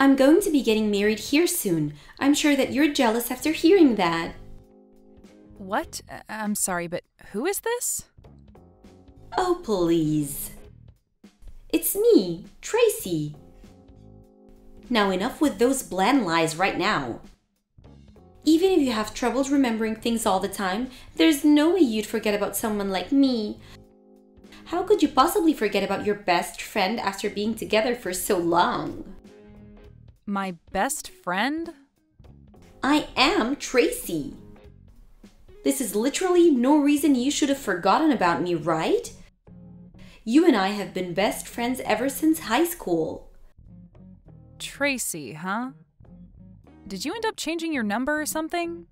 I'm going to be getting married here soon. I'm sure that you're jealous after hearing that. What? Uh, I'm sorry, but who is this? Oh, please. It's me, Tracy. Now, enough with those bland lies right now. Even if you have troubles remembering things all the time, there's no way you'd forget about someone like me. How could you possibly forget about your best friend after being together for so long? My best friend? I am Tracy. This is literally no reason you should have forgotten about me, right? You and I have been best friends ever since high school. Tracy, huh? Did you end up changing your number or something?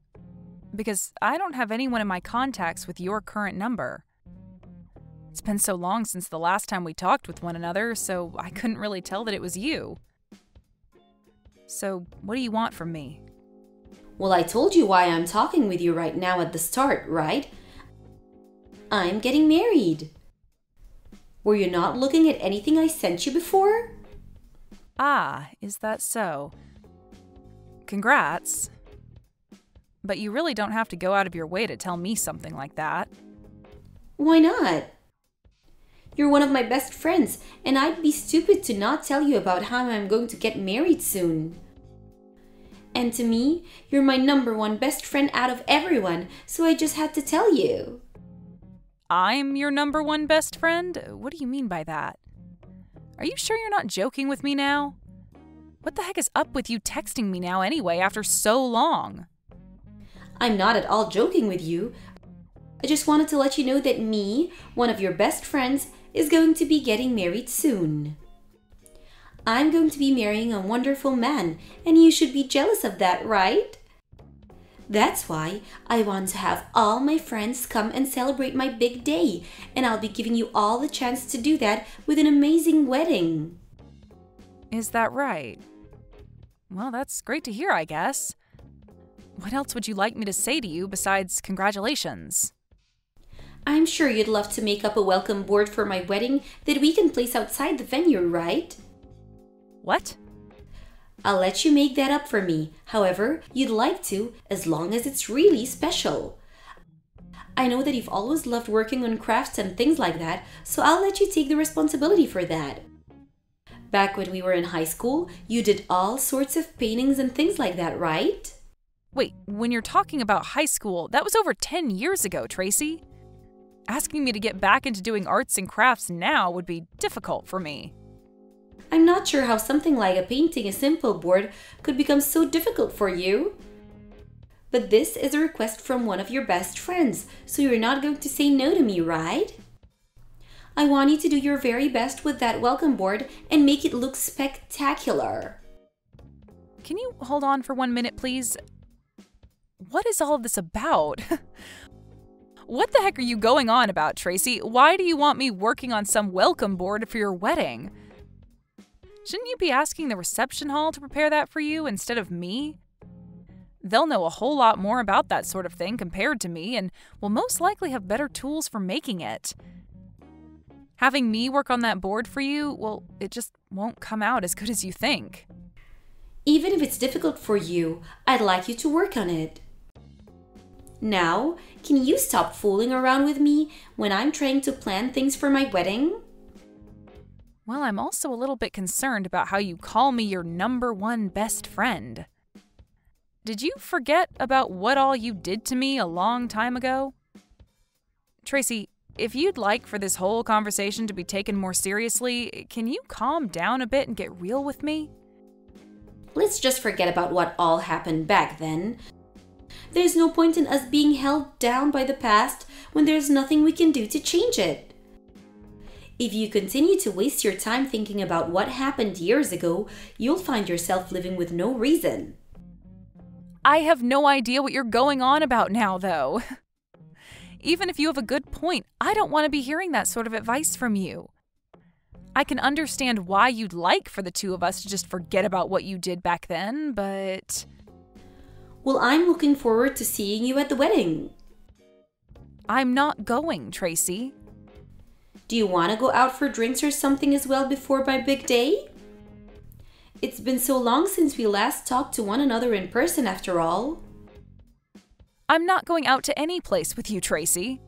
Because I don't have anyone in my contacts with your current number. It's been so long since the last time we talked with one another, so I couldn't really tell that it was you. So, what do you want from me? Well, I told you why I'm talking with you right now at the start, right? I'm getting married. Were you not looking at anything I sent you before? Ah, is that so? Congrats. But you really don't have to go out of your way to tell me something like that. Why not? You're one of my best friends, and I'd be stupid to not tell you about how I'm going to get married soon. And to me, you're my number one best friend out of everyone, so I just had to tell you. I'm your number one best friend? What do you mean by that? Are you sure you're not joking with me now? What the heck is up with you texting me now anyway after so long? I'm not at all joking with you. I just wanted to let you know that me, one of your best friends, is going to be getting married soon. I'm going to be marrying a wonderful man, and you should be jealous of that, right? That's why I want to have all my friends come and celebrate my big day, and I'll be giving you all the chance to do that with an amazing wedding. Is that right? Well, that's great to hear, I guess. What else would you like me to say to you besides congratulations? I'm sure you'd love to make up a welcome board for my wedding that we can place outside the venue, right? What? I'll let you make that up for me, however you'd like to, as long as it's really special. I know that you've always loved working on crafts and things like that, so I'll let you take the responsibility for that. Back when we were in high school, you did all sorts of paintings and things like that, right? Wait, when you're talking about high school, that was over 10 years ago, Tracy. Asking me to get back into doing arts and crafts now would be difficult for me. I'm not sure how something like a painting a simple board could become so difficult for you. But this is a request from one of your best friends, so you're not going to say no to me, right? I want you to do your very best with that welcome board and make it look spectacular. Can you hold on for one minute, please? What is all this about? what the heck are you going on about, Tracy? Why do you want me working on some welcome board for your wedding? Shouldn't you be asking the reception hall to prepare that for you instead of me? They'll know a whole lot more about that sort of thing compared to me and will most likely have better tools for making it. Having me work on that board for you, well, it just won't come out as good as you think. Even if it's difficult for you, I'd like you to work on it. Now, can you stop fooling around with me when I'm trying to plan things for my wedding? Well, I'm also a little bit concerned about how you call me your number one best friend. Did you forget about what all you did to me a long time ago? Tracy, if you'd like for this whole conversation to be taken more seriously, can you calm down a bit and get real with me? Let's just forget about what all happened back then. There's no point in us being held down by the past when there's nothing we can do to change it. If you continue to waste your time thinking about what happened years ago, you'll find yourself living with no reason. I have no idea what you're going on about now, though. Even if you have a good point, I don't want to be hearing that sort of advice from you. I can understand why you'd like for the two of us to just forget about what you did back then, but. Well, I'm looking forward to seeing you at the wedding. I'm not going, Tracy. Do you want to go out for drinks or something as well before my big day? It's been so long since we last talked to one another in person, after all. I'm not going out to any place with you, Tracy.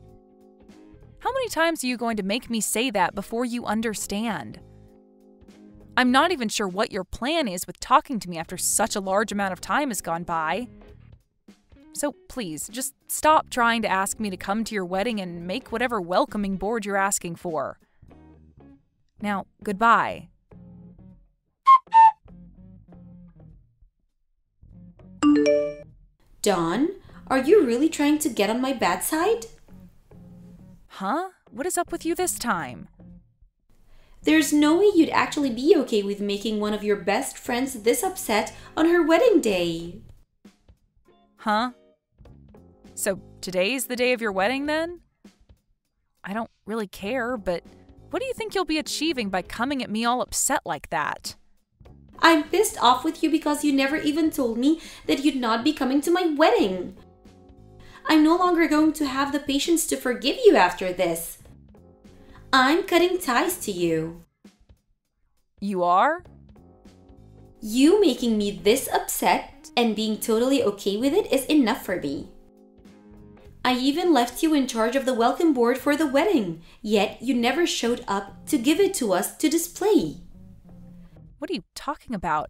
How many times are you going to make me say that before you understand? I'm not even sure what your plan is with talking to me after such a large amount of time has gone by. So please, just stop trying to ask me to come to your wedding and make whatever welcoming board you're asking for. Now, goodbye. Dawn, are you really trying to get on my bad side? Huh? What is up with you this time? There's no way you'd actually be okay with making one of your best friends this upset on her wedding day. Huh? So today's the day of your wedding then? I don't really care, but what do you think you'll be achieving by coming at me all upset like that? I'm pissed off with you because you never even told me that you'd not be coming to my wedding. I'm no longer going to have the patience to forgive you after this. I'm cutting ties to you. You are? You making me this upset and being totally okay with it is enough for me. I even left you in charge of the welcome board for the wedding, yet you never showed up to give it to us to display. What are you talking about?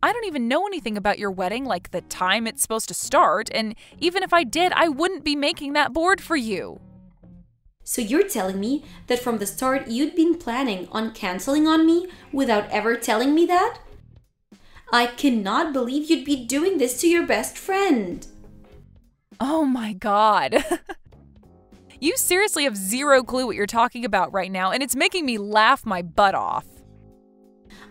I don't even know anything about your wedding, like the time it's supposed to start, and even if I did, I wouldn't be making that board for you. So you're telling me that from the start you'd been planning on canceling on me without ever telling me that? I cannot believe you'd be doing this to your best friend. Oh my god. you seriously have zero clue what you're talking about right now, and it's making me laugh my butt off.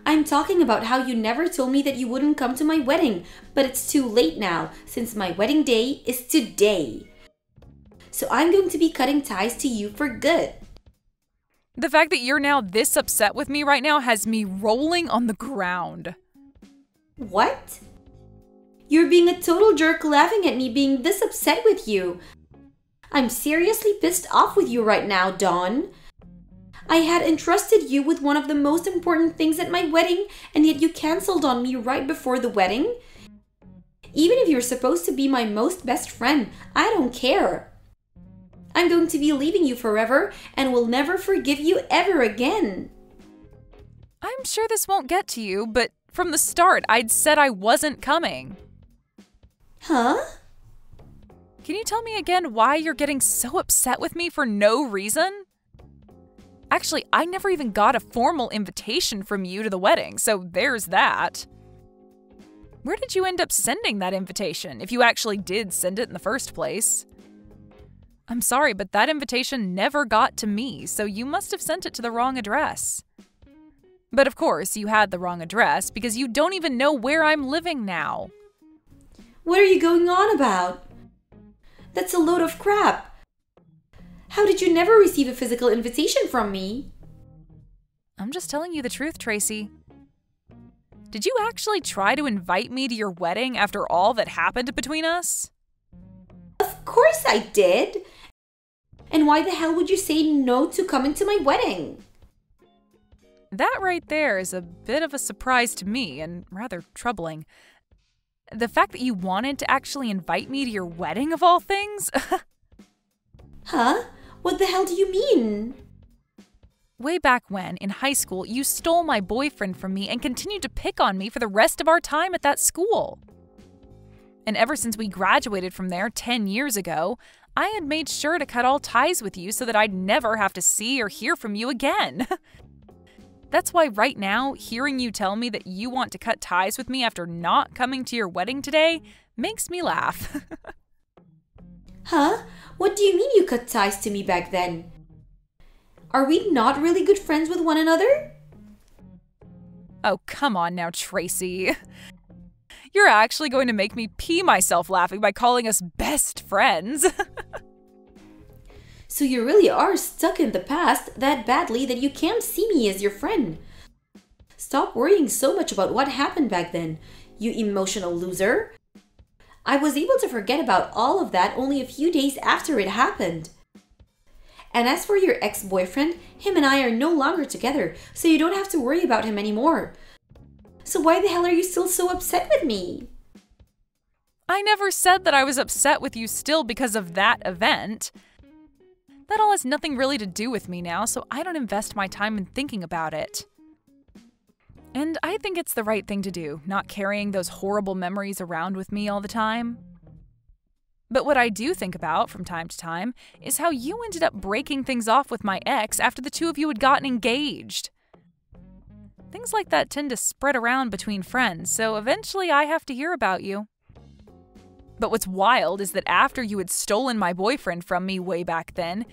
I'm talking about how you never told me that you wouldn't come to my wedding, but it's too late now since my wedding day is today. So I'm going to be cutting ties to you for good. The fact that you're now this upset with me right now has me rolling on the ground. What? You're being a total jerk laughing at me being this upset with you. I'm seriously pissed off with you right now, Dawn. I had entrusted you with one of the most important things at my wedding, and yet you cancelled on me right before the wedding? Even if you're supposed to be my most best friend, I don't care. I'm going to be leaving you forever and will never forgive you ever again. I'm sure this won't get to you, but from the start, I'd said I wasn't coming. Huh? Can you tell me again why you're getting so upset with me for no reason? Actually, I never even got a formal invitation from you to the wedding, so there's that. Where did you end up sending that invitation, if you actually did send it in the first place? I'm sorry, but that invitation never got to me, so you must have sent it to the wrong address. But of course, you had the wrong address because you don't even know where I'm living now. What are you going on about? That's a load of crap. How did you never receive a physical invitation from me? I'm just telling you the truth, Tracy. Did you actually try to invite me to your wedding after all that happened between us? Of course I did. And why the hell would you say no to coming to my wedding? That right there is a bit of a surprise to me and rather troubling. The fact that you wanted to actually invite me to your wedding, of all things? huh? What the hell do you mean? Way back when, in high school, you stole my boyfriend from me and continued to pick on me for the rest of our time at that school. And ever since we graduated from there 10 years ago, I had made sure to cut all ties with you so that I'd never have to see or hear from you again. That's why right now, hearing you tell me that you want to cut ties with me after not coming to your wedding today makes me laugh. huh? What do you mean you cut ties to me back then? Are we not really good friends with one another? Oh, come on now, Tracy. You're actually going to make me pee myself laughing by calling us best friends. So you really are stuck in the past that badly that you can't see me as your friend. Stop worrying so much about what happened back then, you emotional loser. I was able to forget about all of that only a few days after it happened. And as for your ex boyfriend, him and I are no longer together, so you don't have to worry about him anymore. So why the hell are you still so upset with me? I never said that I was upset with you still because of that event. That all has nothing really to do with me now, so I don't invest my time in thinking about it. And I think it's the right thing to do, not carrying those horrible memories around with me all the time. But what I do think about from time to time is how you ended up breaking things off with my ex after the two of you had gotten engaged. Things like that tend to spread around between friends, so eventually I have to hear about you. But what's wild is that after you had stolen my boyfriend from me way back then,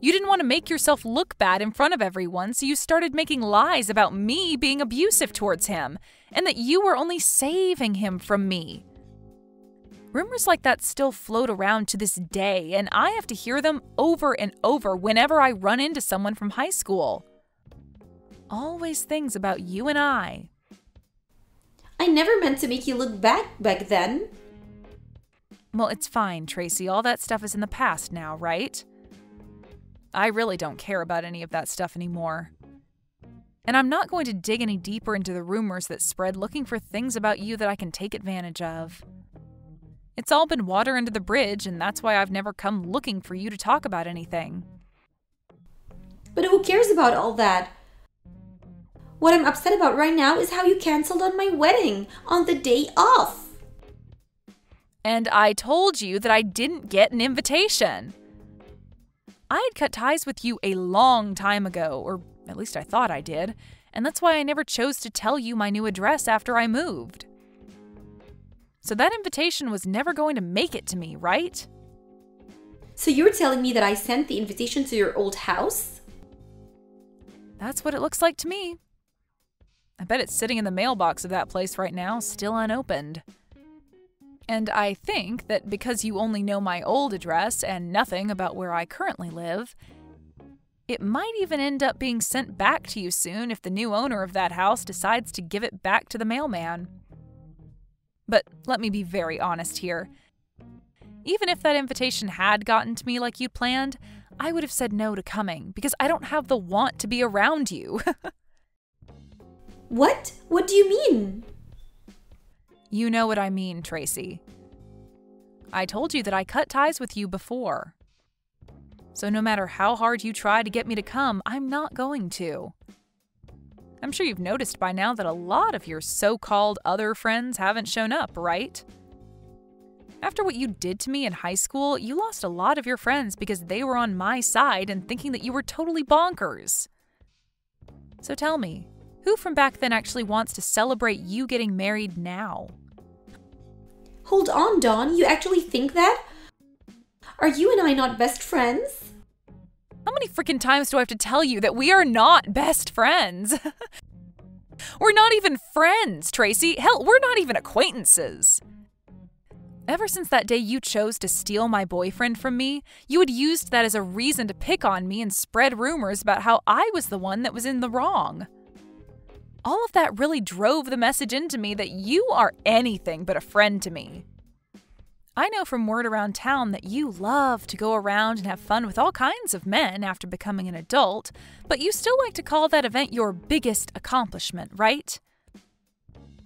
you didn't want to make yourself look bad in front of everyone, so you started making lies about me being abusive towards him and that you were only saving him from me. Rumors like that still float around to this day, and I have to hear them over and over whenever I run into someone from high school. Always things about you and I. I never meant to make you look bad back then. Well, it's fine, Tracy. All that stuff is in the past now, right? I really don't care about any of that stuff anymore. And I'm not going to dig any deeper into the rumors that spread looking for things about you that I can take advantage of. It's all been water under the bridge, and that's why I've never come looking for you to talk about anything. But who cares about all that? What I'm upset about right now is how you canceled on my wedding on the day off. And I told you that I didn't get an invitation. I had cut ties with you a long time ago, or at least I thought I did, and that's why I never chose to tell you my new address after I moved. So that invitation was never going to make it to me, right? So you're telling me that I sent the invitation to your old house? That's what it looks like to me. I bet it's sitting in the mailbox of that place right now, still unopened. And I think that because you only know my old address and nothing about where I currently live, it might even end up being sent back to you soon if the new owner of that house decides to give it back to the mailman. But let me be very honest here. Even if that invitation had gotten to me like you'd planned, I would have said no to coming because I don't have the want to be around you. what? What do you mean? You know what I mean, Tracy. I told you that I cut ties with you before. So no matter how hard you try to get me to come, I'm not going to. I'm sure you've noticed by now that a lot of your so called other friends haven't shown up, right? After what you did to me in high school, you lost a lot of your friends because they were on my side and thinking that you were totally bonkers. So tell me, who from back then actually wants to celebrate you getting married now? Hold on, Dawn. You actually think that? Are you and I not best friends? How many freaking times do I have to tell you that we are not best friends? we're not even friends, Tracy. Hell, we're not even acquaintances. Ever since that day you chose to steal my boyfriend from me, you had used that as a reason to pick on me and spread rumors about how I was the one that was in the wrong all of that really drove the message into me that you are anything but a friend to me. I know from word around town that you love to go around and have fun with all kinds of men after becoming an adult, but you still like to call that event your biggest accomplishment, right?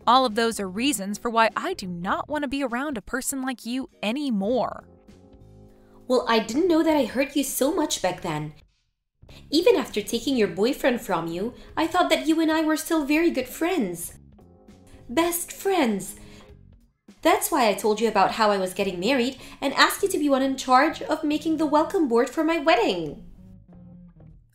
All of those are reasons for why I do not want to be around a person like you anymore. Well, I didn't know that I hurt you so much back then. Even after taking your boyfriend from you, I thought that you and I were still very good friends. Best friends. That's why I told you about how I was getting married and asked you to be one in charge of making the welcome board for my wedding.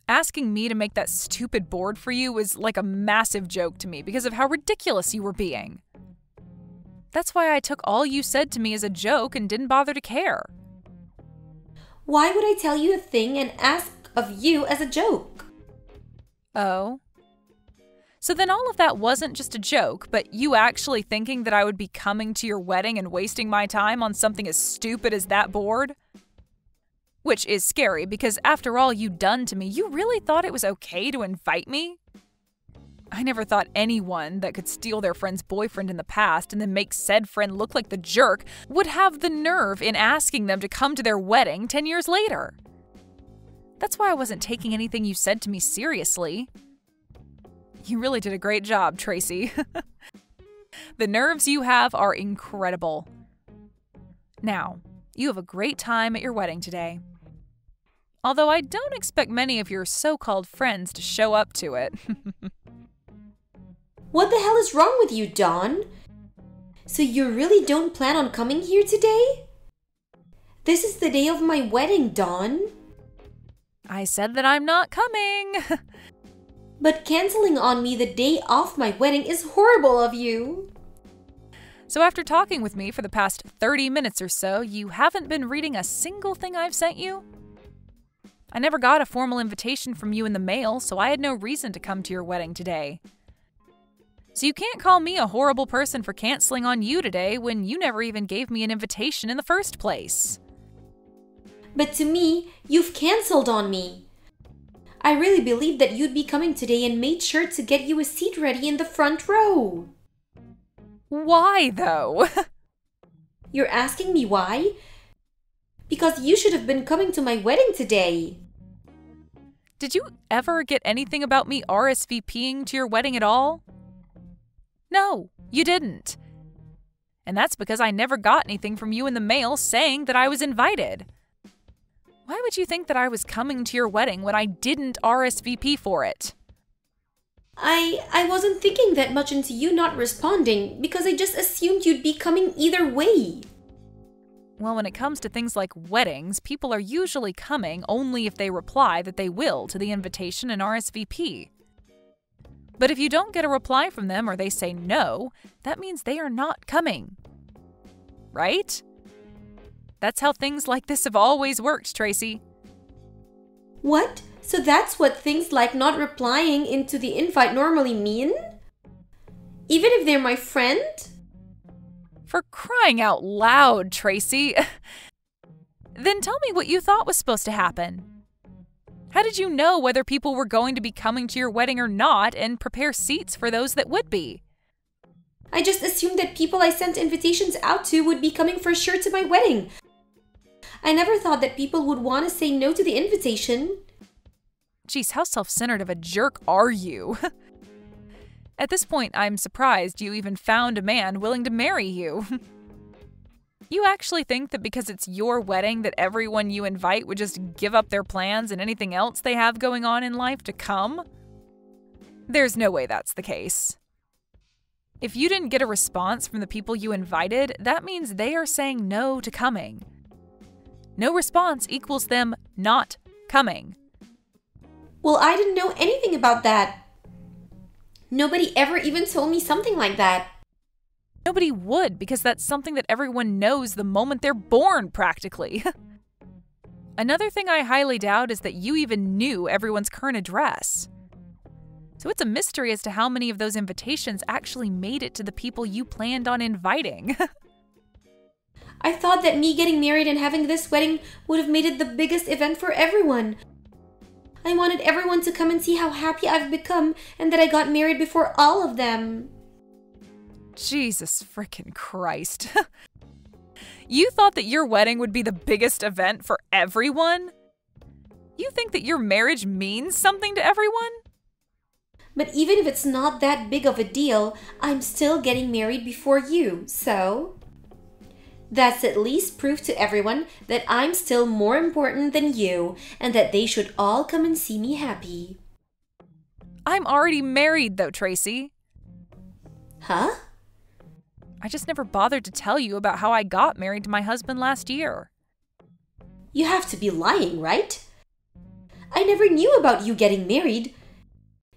Asking me to make that stupid board for you was like a massive joke to me because of how ridiculous you were being. That's why I took all you said to me as a joke and didn't bother to care. Why would I tell you a thing and ask of you as a joke. Oh. So then all of that wasn't just a joke, but you actually thinking that I would be coming to your wedding and wasting my time on something as stupid as that board? Which is scary because after all you'd done to me, you really thought it was okay to invite me? I never thought anyone that could steal their friend's boyfriend in the past and then make said friend look like the jerk would have the nerve in asking them to come to their wedding 10 years later. That's why I wasn't taking anything you said to me seriously. You really did a great job, Tracy. the nerves you have are incredible. Now, you have a great time at your wedding today. Although I don't expect many of your so called friends to show up to it. what the hell is wrong with you, Dawn? So you really don't plan on coming here today? This is the day of my wedding, Dawn. I said that I'm not coming. but canceling on me the day of my wedding is horrible of you. So, after talking with me for the past 30 minutes or so, you haven't been reading a single thing I've sent you? I never got a formal invitation from you in the mail, so I had no reason to come to your wedding today. So you can't call me a horrible person for canceling on you today when you never even gave me an invitation in the first place. But to me, you've canceled on me. I really believed that you'd be coming today and made sure to get you a seat ready in the front row. Why, though? You're asking me why? because you should have been coming to my wedding today. Did you ever get anything about me RSVPing to your wedding at all? No, you didn't. And that's because I never got anything from you in the mail saying that I was invited. Why would you think that I was coming to your wedding when I didn't RSVP for it? I I wasn't thinking that much into you not responding because I just assumed you'd be coming either way. Well, when it comes to things like weddings, people are usually coming only if they reply that they will to the invitation and RSVP. But if you don't get a reply from them or they say no, that means they are not coming. Right? That's how things like this have always worked, Tracy. What? So that's what things like not replying into the invite normally mean? Even if they're my friend? For crying out loud, Tracy. then tell me what you thought was supposed to happen. How did you know whether people were going to be coming to your wedding or not and prepare seats for those that would be? I just assumed that people I sent invitations out to would be coming for sure to my wedding. I never thought that people would want to say no to the invitation. Geez, how self centered of a jerk are you? At this point, I'm surprised you even found a man willing to marry you. you actually think that because it's your wedding that everyone you invite would just give up their plans and anything else they have going on in life to come? There's no way that's the case. If you didn't get a response from the people you invited, that means they are saying no to coming. No response equals them not coming. Well, I didn't know anything about that. Nobody ever even told me something like that. Nobody would, because that's something that everyone knows the moment they're born, practically. Another thing I highly doubt is that you even knew everyone's current address. So it's a mystery as to how many of those invitations actually made it to the people you planned on inviting. I thought that me getting married and having this wedding would have made it the biggest event for everyone. I wanted everyone to come and see how happy I've become and that I got married before all of them. Jesus frickin' Christ. you thought that your wedding would be the biggest event for everyone? You think that your marriage means something to everyone? But even if it's not that big of a deal, I'm still getting married before you, so. That's at least proof to everyone that I'm still more important than you and that they should all come and see me happy. I'm already married, though, Tracy. Huh? I just never bothered to tell you about how I got married to my husband last year. You have to be lying, right? I never knew about you getting married.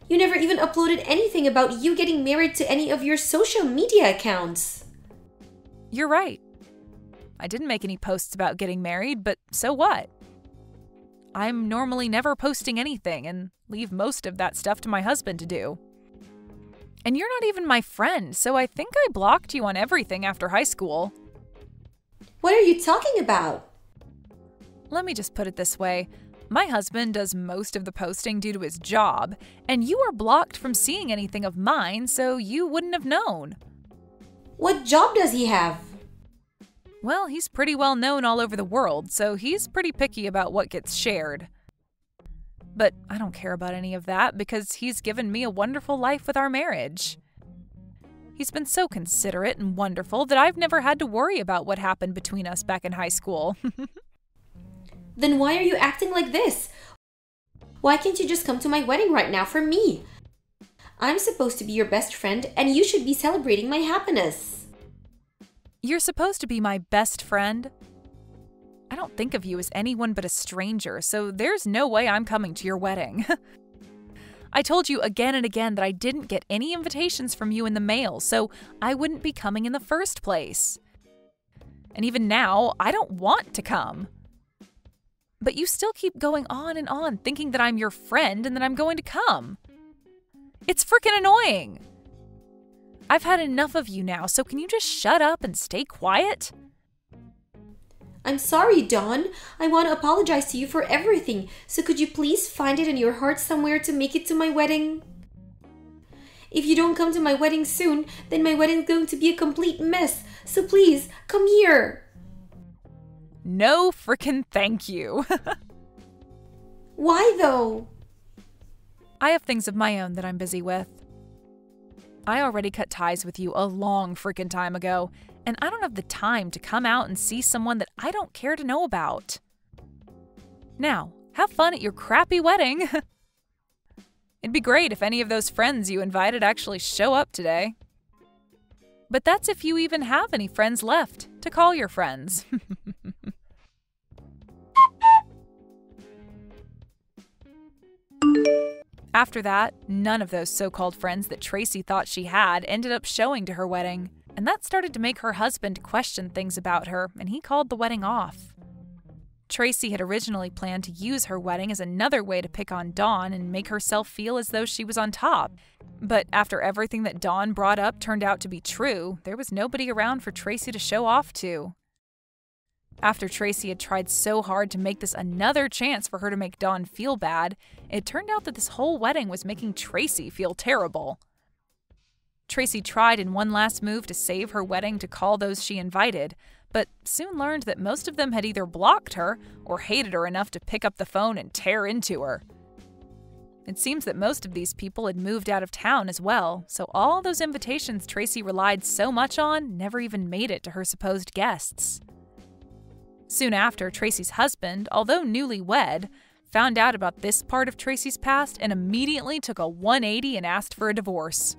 You never even uploaded anything about you getting married to any of your social media accounts. You're right. I didn't make any posts about getting married, but so what? I'm normally never posting anything and leave most of that stuff to my husband to do. And you're not even my friend, so I think I blocked you on everything after high school. What are you talking about? Let me just put it this way my husband does most of the posting due to his job, and you are blocked from seeing anything of mine, so you wouldn't have known. What job does he have? Well, he's pretty well known all over the world, so he's pretty picky about what gets shared. But I don't care about any of that because he's given me a wonderful life with our marriage. He's been so considerate and wonderful that I've never had to worry about what happened between us back in high school. then why are you acting like this? Why can't you just come to my wedding right now for me? I'm supposed to be your best friend and you should be celebrating my happiness. You're supposed to be my best friend? I don't think of you as anyone but a stranger, so there's no way I'm coming to your wedding. I told you again and again that I didn't get any invitations from you in the mail, so I wouldn't be coming in the first place. And even now, I don't want to come. But you still keep going on and on, thinking that I'm your friend and that I'm going to come. It's freaking annoying. I've had enough of you now, so can you just shut up and stay quiet? I'm sorry, Dawn. I want to apologize to you for everything, so could you please find it in your heart somewhere to make it to my wedding? If you don't come to my wedding soon, then my wedding's going to be a complete mess, so please, come here. No frickin' thank you. Why though? I have things of my own that I'm busy with. I already cut ties with you a long freaking time ago, and I don't have the time to come out and see someone that I don't care to know about. Now, have fun at your crappy wedding. It'd be great if any of those friends you invited actually show up today. But that's if you even have any friends left to call your friends. After that, none of those so called friends that Tracy thought she had ended up showing to her wedding, and that started to make her husband question things about her, and he called the wedding off. Tracy had originally planned to use her wedding as another way to pick on Dawn and make herself feel as though she was on top. But after everything that Dawn brought up turned out to be true, there was nobody around for Tracy to show off to. After Tracy had tried so hard to make this another chance for her to make Dawn feel bad, it turned out that this whole wedding was making Tracy feel terrible. Tracy tried in one last move to save her wedding to call those she invited, but soon learned that most of them had either blocked her or hated her enough to pick up the phone and tear into her. It seems that most of these people had moved out of town as well, so all those invitations Tracy relied so much on never even made it to her supposed guests. Soon after, Tracy's husband, although newly wed, found out about this part of Tracy's past and immediately took a 180 and asked for a divorce.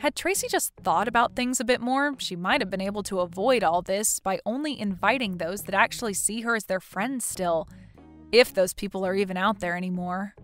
Had Tracy just thought about things a bit more, she might have been able to avoid all this by only inviting those that actually see her as their friends still, if those people are even out there anymore.